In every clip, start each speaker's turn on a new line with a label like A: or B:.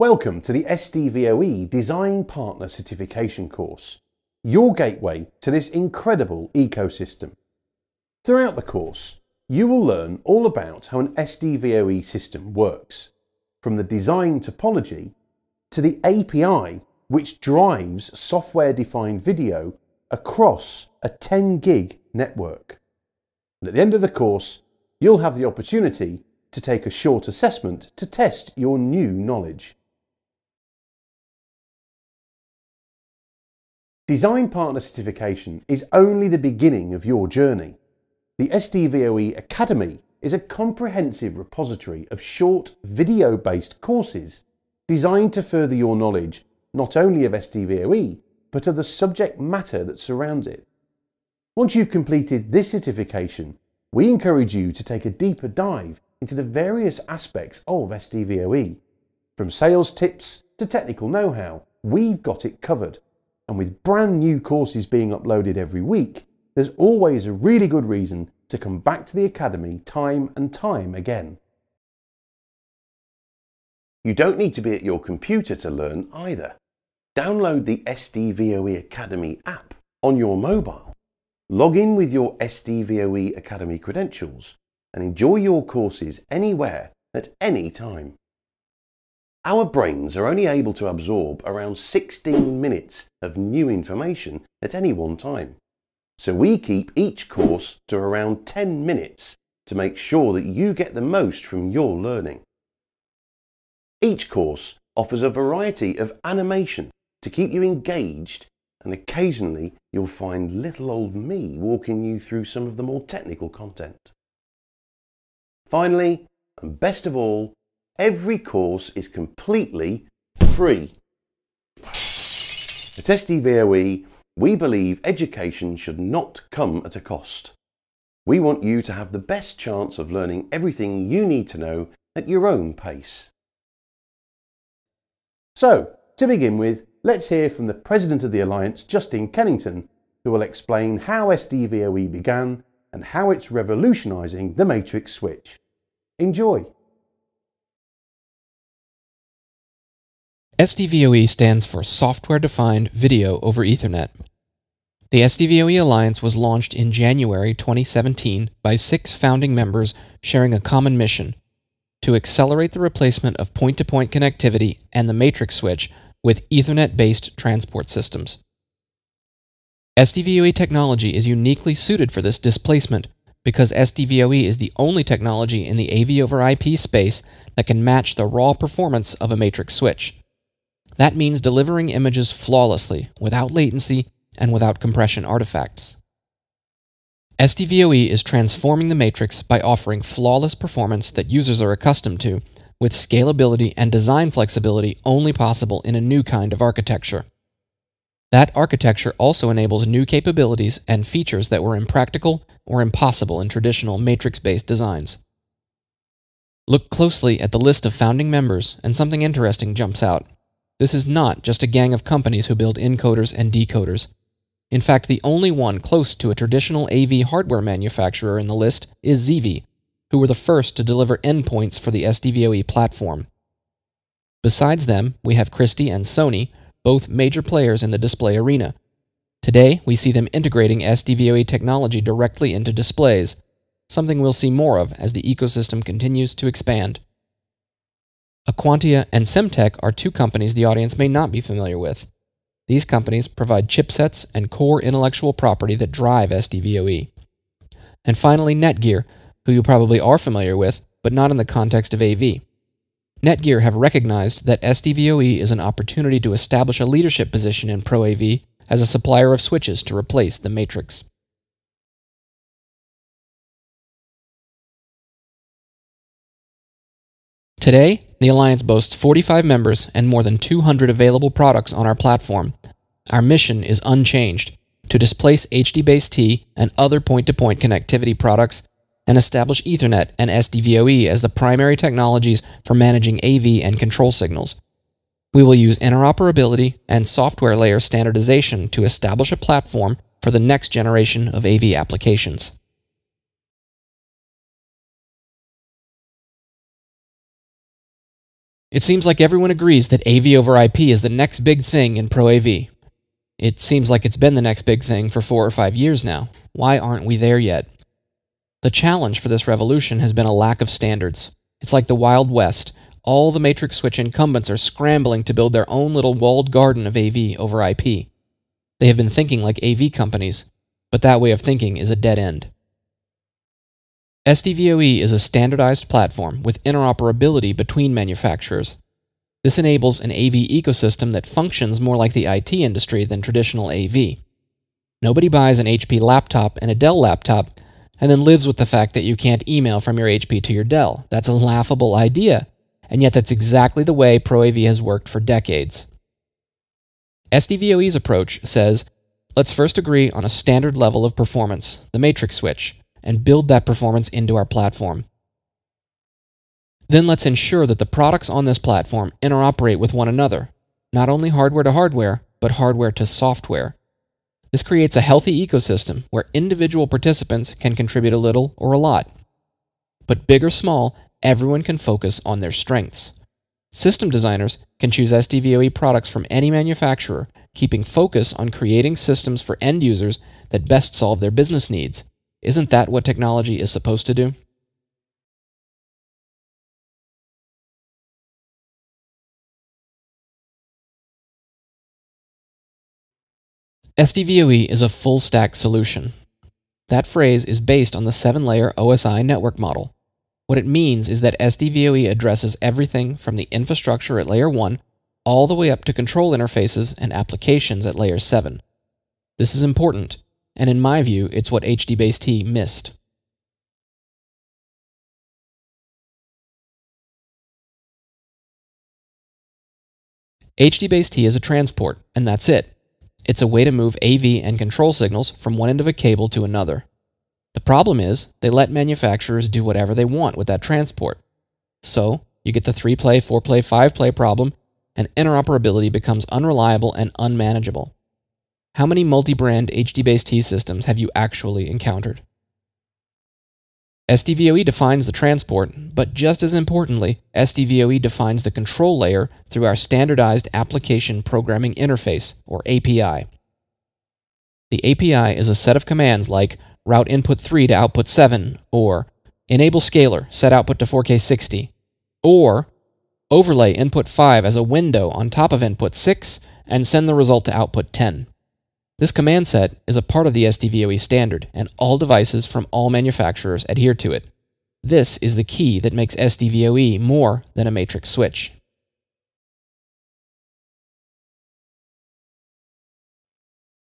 A: Welcome to the SDVOE Design Partner Certification course, your gateway to this incredible ecosystem. Throughout the course, you will learn all about how an SDVOE system works, from the design topology to the API which drives software-defined video across a 10 gig network. And at the end of the course, you'll have the opportunity to take a short assessment to test your new knowledge. Design Partner Certification is only the beginning of your journey. The SDVOE Academy is a comprehensive repository of short video-based courses designed to further your knowledge not only of SDVOE, but of the subject matter that surrounds it. Once you've completed this certification, we encourage you to take a deeper dive into the various aspects of SDVOE. From sales tips to technical know-how, we've got it covered and with brand new courses being uploaded every week, there's always a really good reason to come back to the Academy time and time again. You don't need to be at your computer to learn either. Download the SDVOE Academy app on your mobile. Log in with your SDVOE Academy credentials and enjoy your courses anywhere at any time. Our brains are only able to absorb around 16 minutes of new information at any one time. So we keep each course to around 10 minutes to make sure that you get the most from your learning. Each course offers a variety of animation to keep you engaged and occasionally you'll find little old me walking you through some of the more technical content. Finally, and best of all, Every course is completely free. At SDVOE, we believe education should not come at a cost. We want you to have the best chance of learning everything you need to know at your own pace. So, to begin with, let's hear from the President of the Alliance, Justin Kennington, who will explain how SDVOE began and how it's revolutionising the matrix switch. Enjoy!
B: SDVoE stands for Software Defined Video over Ethernet. The SDVoE Alliance was launched in January 2017 by six founding members sharing a common mission to accelerate the replacement of point to point connectivity and the matrix switch with Ethernet based transport systems. SDVoE technology is uniquely suited for this displacement because SDVoE is the only technology in the AV over IP space that can match the raw performance of a matrix switch. That means delivering images flawlessly, without latency, and without compression artifacts. SDVoE is transforming the matrix by offering flawless performance that users are accustomed to, with scalability and design flexibility only possible in a new kind of architecture. That architecture also enables new capabilities and features that were impractical or impossible in traditional matrix based designs. Look closely at the list of founding members, and something interesting jumps out. This is not just a gang of companies who build encoders and decoders. In fact, the only one close to a traditional AV hardware manufacturer in the list is ZeeVee, who were the first to deliver endpoints for the SDVoE platform. Besides them, we have Christie and Sony, both major players in the display arena. Today, we see them integrating SDVoE technology directly into displays, something we'll see more of as the ecosystem continues to expand. Aquantia and Semtech are two companies the audience may not be familiar with. These companies provide chipsets and core intellectual property that drive SDVoE. And finally, Netgear, who you probably are familiar with, but not in the context of AV. Netgear have recognized that SDVoE is an opportunity to establish a leadership position in Pro AV as a supplier of switches to replace the Matrix. Today, the Alliance boasts 45 members and more than 200 available products on our platform. Our mission is unchanged to displace HDBaseT and other point to point connectivity products and establish Ethernet and SDVoE as the primary technologies for managing AV and control signals. We will use interoperability and software layer standardization to establish a platform for the next generation of AV applications. It seems like everyone agrees that AV over IP is the next big thing in Pro AV. It seems like it's been the next big thing for four or five years now. Why aren't we there yet? The challenge for this revolution has been a lack of standards. It's like the Wild West. All the matrix switch incumbents are scrambling to build their own little walled garden of AV over IP. They have been thinking like AV companies, but that way of thinking is a dead end. SDVOE is a standardized platform with interoperability between manufacturers. This enables an AV ecosystem that functions more like the IT industry than traditional AV. Nobody buys an HP laptop and a Dell laptop and then lives with the fact that you can't email from your HP to your Dell. That's a laughable idea, and yet that's exactly the way Pro AV has worked for decades. SDVOE's approach says let's first agree on a standard level of performance, the matrix switch, and build that performance into our platform. Then let's ensure that the products on this platform interoperate with one another, not only hardware to hardware, but hardware to software. This creates a healthy ecosystem where individual participants can contribute a little or a lot. But big or small, everyone can focus on their strengths. System designers can choose SDVOE products from any manufacturer, keeping focus on creating systems for end users that best solve their business needs. Isn't that what technology is supposed to do? SDVOE is a full stack solution. That phrase is based on the seven layer OSI network model. What it means is that SDVOE addresses everything from the infrastructure at layer 1 all the way up to control interfaces and applications at layer 7. This is important, and in my view, it's what HDBaseT missed. HDBaseT is a transport, and that's it. It's a way to move AV and control signals from one end of a cable to another. The problem is, they let manufacturers do whatever they want with that transport. So, you get the 3 play, 4 play, 5 play problem, and interoperability becomes unreliable and unmanageable. How many multi brand HDBaseT systems have you actually encountered? SDVOE defines the transport, but just as importantly, SDVOE defines the control layer through our standardized Application Programming Interface, or API. The API is a set of commands like route input 3 to output 7, or enable scaler, set output to 4K 60, or overlay input 5 as a window on top of input 6 and send the result to output 10. This command set is a part of the SDVOE standard, and all devices from all manufacturers adhere to it. This is the key that makes SDVOE more than a matrix switch.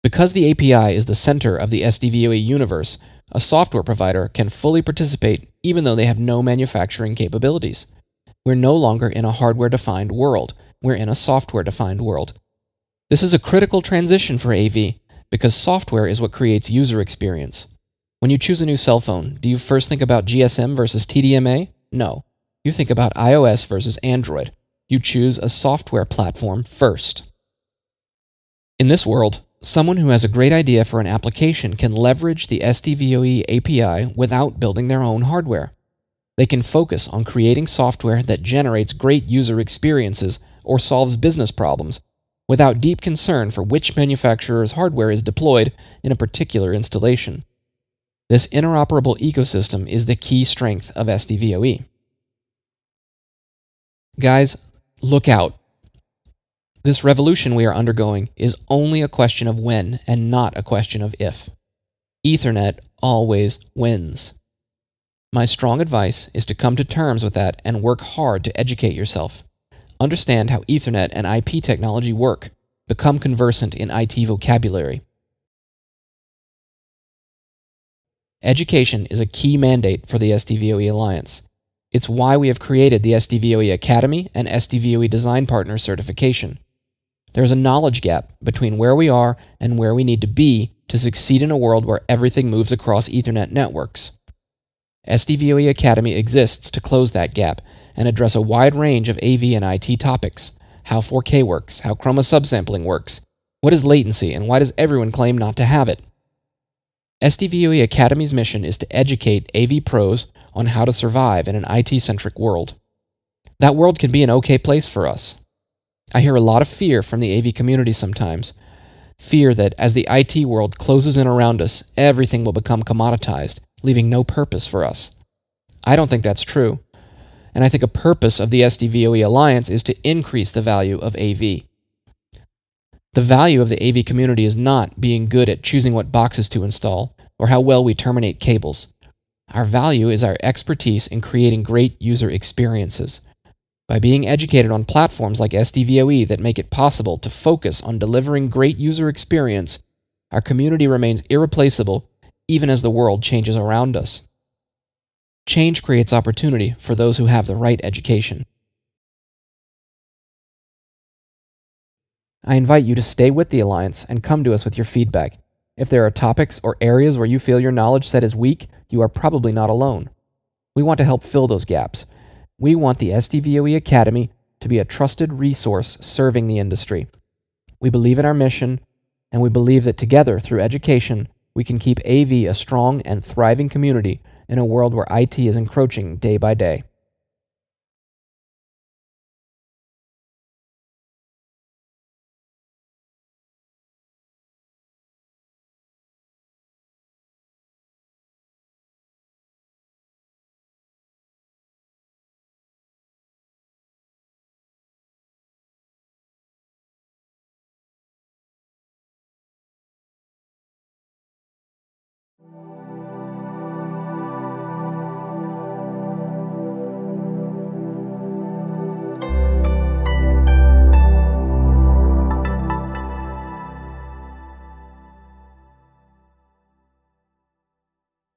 B: Because the API is the center of the SDVOE universe, a software provider can fully participate even though they have no manufacturing capabilities. We're no longer in a hardware defined world, we're in a software defined world. This is a critical transition for AV because software is what creates user experience. When you choose a new cell phone, do you first think about GSM versus TDMA? No. You think about iOS versus Android. You choose a software platform first. In this world, someone who has a great idea for an application can leverage the SDVOE API without building their own hardware. They can focus on creating software that generates great user experiences or solves business problems without deep concern for which manufacturer's hardware is deployed in a particular installation. This interoperable ecosystem is the key strength of SDVOE. Guys, look out. This revolution we are undergoing is only a question of when and not a question of if. Ethernet always wins. My strong advice is to come to terms with that and work hard to educate yourself. Understand how Ethernet and IP technology work. Become conversant in IT vocabulary. Education is a key mandate for the SDVOE Alliance. It's why we have created the SDVOE Academy and SDVOE Design Partner certification. There's a knowledge gap between where we are and where we need to be to succeed in a world where everything moves across Ethernet networks. SDVOE Academy exists to close that gap and address a wide range of AV and IT topics how 4K works, how chroma subsampling works, what is latency, and why does everyone claim not to have it? SDVOE Academy's mission is to educate AV pros on how to survive in an IT centric world. that world can be an okay place for us. I hear a lot of fear from the AV community sometimes. Fear that as the IT world closes in around us, everything will become commoditized, leaving no purpose for us. I don't think that's true. And I think a purpose of the SDVOE Alliance is to increase the value of AV. The value of the AV community is not being good at choosing what boxes to install or how well we terminate cables. Our value is our expertise in creating great user experiences. By being educated on platforms like SDVOE that make it possible to focus on delivering great user experience, our community remains irreplaceable even as the world changes around us. Change creates opportunity for those who have the right education. I invite you to stay with the Alliance and come to us with your feedback. If there are topics or areas where you feel your knowledge set is weak, you are probably not alone. We want to help fill those gaps. We want the SDVOE Academy to be a trusted resource serving the industry. We believe in our mission, and we believe that together, through education, we can keep AV a strong and thriving community in a world where IT is encroaching day by day.